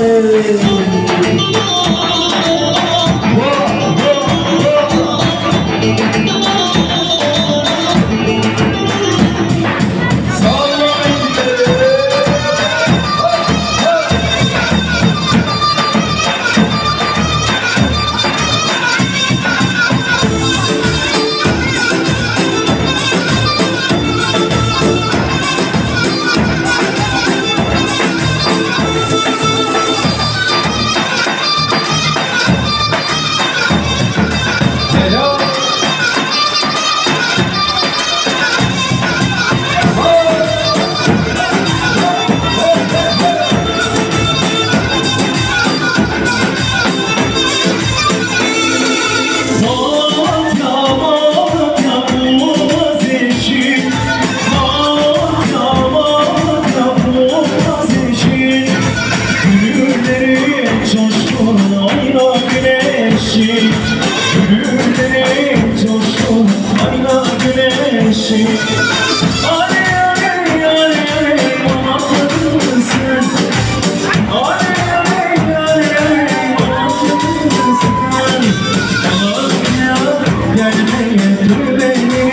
del sensin Hadi hadi hadi hadi Anlatmadın mı sen Hadi hadi hadi hadi Anlatmadın mı sen Yalan ya Gel beni dur beni